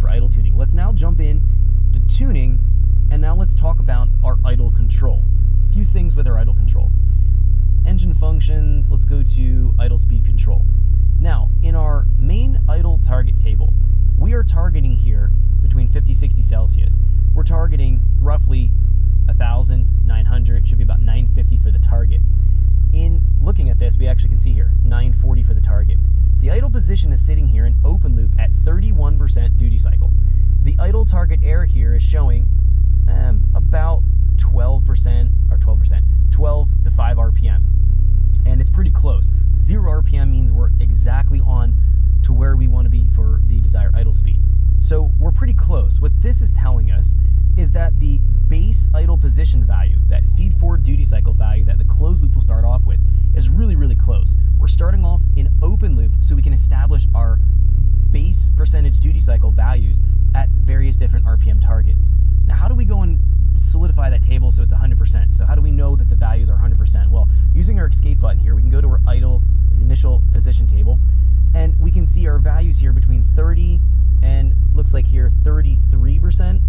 for idle tuning. Let's now jump in to tuning, and now let's talk about our idle control. A few things with our idle control. Engine functions, let's go to idle speed control. Now, in our main idle target table, we are targeting here between 50 60 Celsius. We're targeting roughly 1,900, should be about 950 for the target. In looking at this, we actually can see here 940 for the target. Position is sitting here in open loop at 31% duty cycle. The idle target air here is showing um, about 12% or 12%, 12 to 5 RPM. And it's pretty close. Zero RPM means we're exactly on to where we want to be for the desired idle speed. So we're pretty close. What this is telling us is that the base idle position value, that feed forward duty cycle value that the closed loop will percentage duty cycle values at various different RPM targets. Now, how do we go and solidify that table so it's 100%? So how do we know that the values are 100%? Well, using our escape button here, we can go to our idle initial position table, and we can see our values here between 30 and looks like here 33%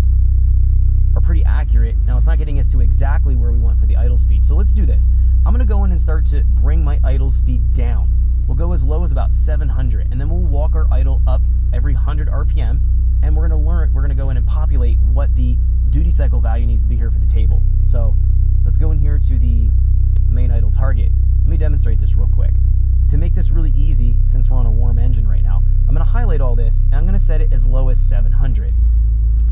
are pretty accurate. Now it's not getting us to exactly where we want for the idle speed. So let's do this. I'm gonna go in and start to bring my idle speed down. We'll go as low as about 700 and then we'll walk our idle up every 100 RPM and we're gonna learn, we're gonna go in and populate what the duty cycle value needs to be here for the table. So let's go in here to the main idle target. Let me demonstrate this real quick. To make this really easy, since we're on a warm engine right now, I'm gonna highlight all this and I'm gonna set it as low as 700.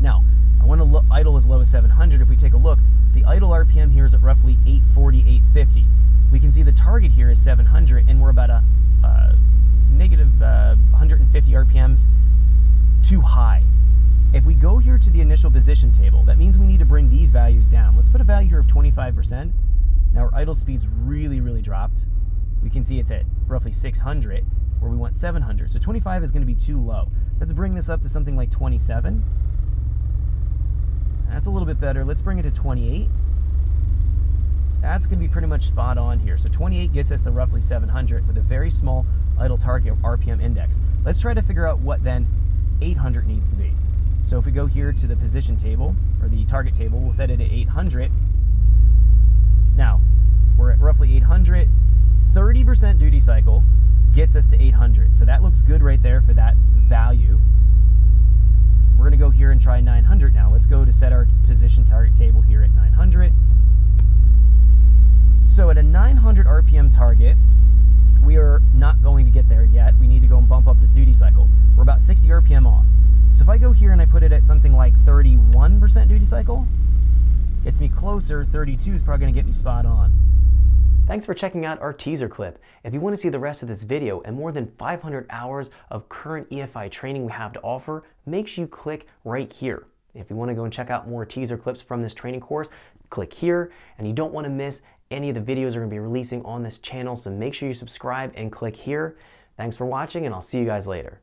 Now, I want to idle as low as 700. If we take a look, the idle RPM here is at roughly 840, 850. We can see the target here is 700, and we're about a uh, negative, uh, 150 RPMs too high. If we go here to the initial position table, that means we need to bring these values down. Let's put a value here of 25%. Now our idle speed's really, really dropped. We can see it's at roughly 600, where we want 700. So 25 is going to be too low. Let's bring this up to something like 27. That's a little bit better. Let's bring it to 28. That's going to be pretty much spot on here. So 28 gets us to roughly 700 with a very small idle target RPM index. Let's try to figure out what then 800 needs to be. So if we go here to the position table, or the target table, we'll set it at 800. Now, we're at roughly 800. 30% duty cycle gets us to 800. So that looks good right there for that value. We're going to go here and try 900 now. Let's go to set our position target table here at 900. At a 900 RPM target, we are not going to get there yet. We need to go and bump up this duty cycle. We're about 60 RPM off. So if I go here and I put it at something like 31% duty cycle, gets me closer. 32 is probably going to get me spot on. Thanks for checking out our teaser clip. If you want to see the rest of this video and more than 500 hours of current EFI training we have to offer, make sure you click right here. If you want to go and check out more teaser clips from this training course, click here. And you don't want to miss any of the videos we're going to be releasing on this channel, so make sure you subscribe and click here. Thanks for watching, and I'll see you guys later.